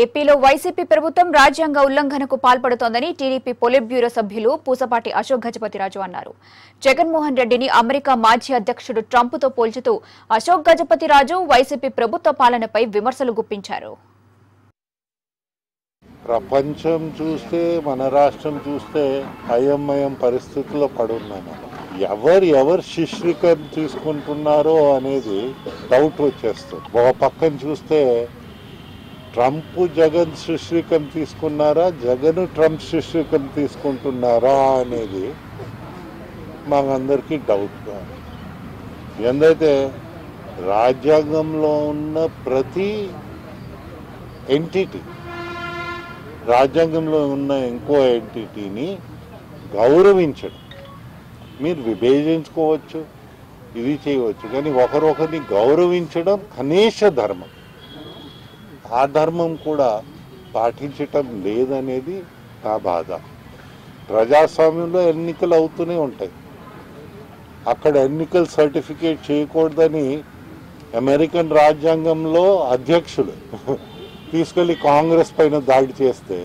ఏపీలో వైసీపీ ప్రభుత్వం రాజ్యాంగ ఉల్లంఘనకు పాల్పడుతోందని టీడీపీ పొలిట్ బ్యూరో సభ్యులు పూసపాటి అశోక్ గజపతిరాజు అన్నారు. జగన్మోహన్ రెడ్డిని అమెరికా మాజీ అధ్యక్షుడు ట్రంప్తో పోల్చుతూ అశోక్ గజపతిరాజు వైసీపీ ప్రభుత్వ పాలనపై విమర్శలు గుప్పించారు. ప్రపంచం చూస్తే మన రాష్ట్రం చూస్తే అయమయం పరిస్థితుల్లో పడున్నాను ఎవరు ఎవరు శిష్రికం తీసుకుంటున్నారో అనేది డౌట్ వచ్చేస్తుంది. ఒక పక్కన చూస్తే ట్రంప్ జగన్ శిష్యుకం తీసుకున్నారా? జగన్ ట్రంప్ శిష్యుకం తీసుకుంటున్నారా అనేది మాకందరికీ డౌట్గా ఎందైతే రాజ్యాంగంలో ఉన్న ప్రతి ఎంటిటీ రాజ్యాంగంలో ఉన్న ఇంకో ఎంటిటీని గౌరవించడం. మీరు విభేదించుకోవచ్చు ఇది చేయవచ్చు కానీ ఒకరొకరిని గౌరవించడం కనీస ధర్మం. ఆ ధర్మం కూడా పాటించటం లేదనేది నా బాధ. ప్రజాస్వామ్యంలో ఎన్నికలు అవుతూనే ఉంటాయి. అక్కడ ఎన్నికలు సర్టిఫికేట్ చేయకూడదని అమెరికన్ రాజ్యాంగంలో అధ్యక్షులు తీసుకెళ్ళి కాంగ్రెస్ పైన దాడి చేస్తే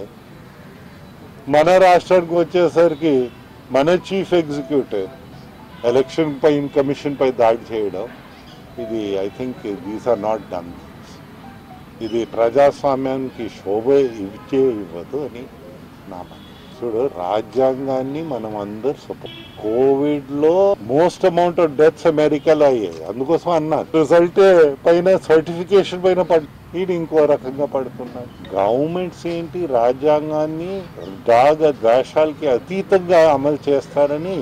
మన రాష్ట్రానికి వచ్చేసరికి మన చీఫ్ ఎగ్జిక్యూటివ్ ఎలక్షన్ పై కమిషన్ పై దాడి చేయడం ఇది I think these are not done ఇది ప్రజాస్వామ్యానికి శోభ ఇచ్చే ఇవ్వదు అని నా చూడు రాజ్యాంగాన్ని మనం అందరు సపోర్ట్. కోవిడ్లో మోస్ట్ అమౌంట్ ఆఫ్ డెత్స్ అమెరికాలో అయ్యాయి. అందుకోసం అన్నారు రిజల్ట్ పైన సర్టిఫికేషన్ పైన పడి ఇది ఇంకో రకంగా పడుతున్నాయి గవర్నమెంట్స్ ఏంటి? రాజ్యాంగాన్ని రాగ ద్వేషాలకి అతీతంగా అమలు చేస్తారని